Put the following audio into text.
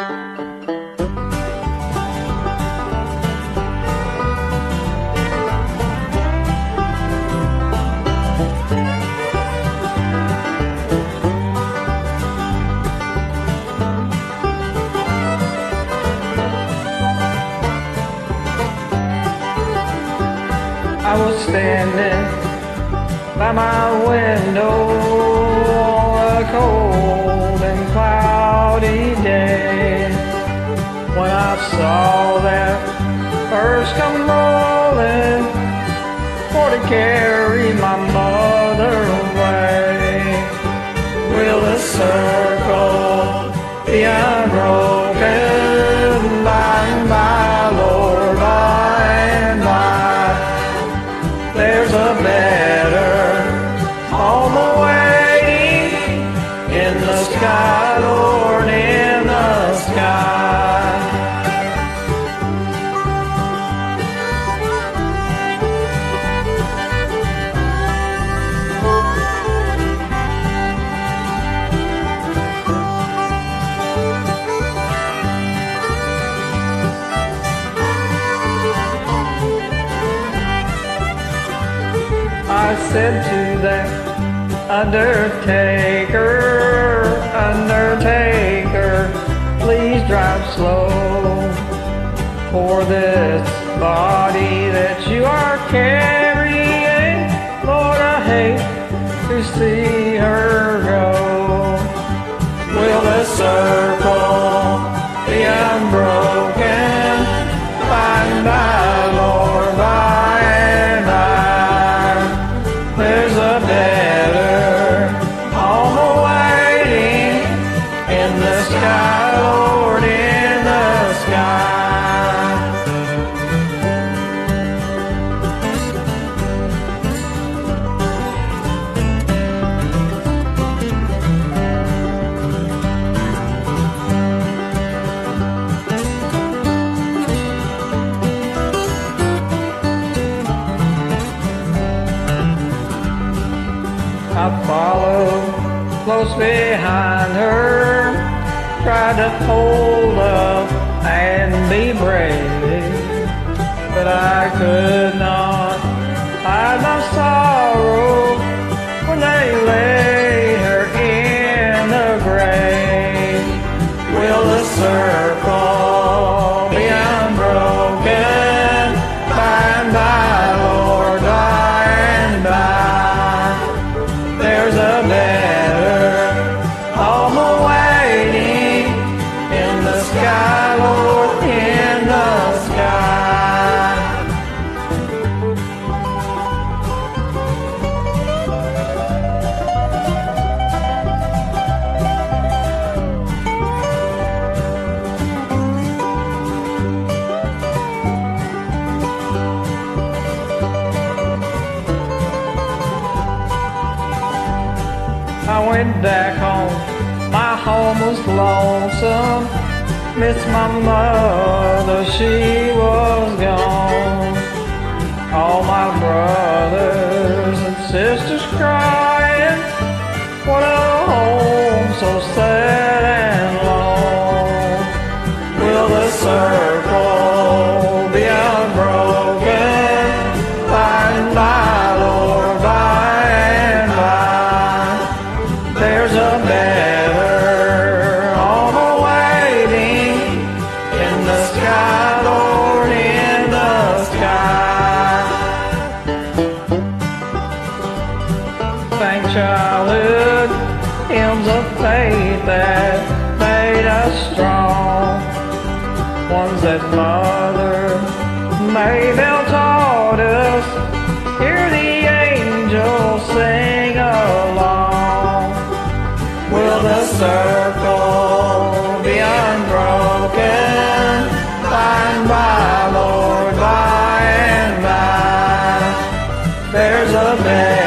I was standing by my window on a cold when I saw that first come rolling. For to carry I said to that undertaker, undertaker, please drive slow. For this body that you are carrying, Lord, I hate to see her I follow close behind her, tried to hold up and be brave, but I could not Back home, my home was lonesome. Missed my mother, she was gone. All There's a better home awaiting in the sky, Lord, in the sky. Thank childhood hymns of faith that made us strong. Ones that mother Maybelle taught circle be unbroken by by, Lord, by and by? There's a better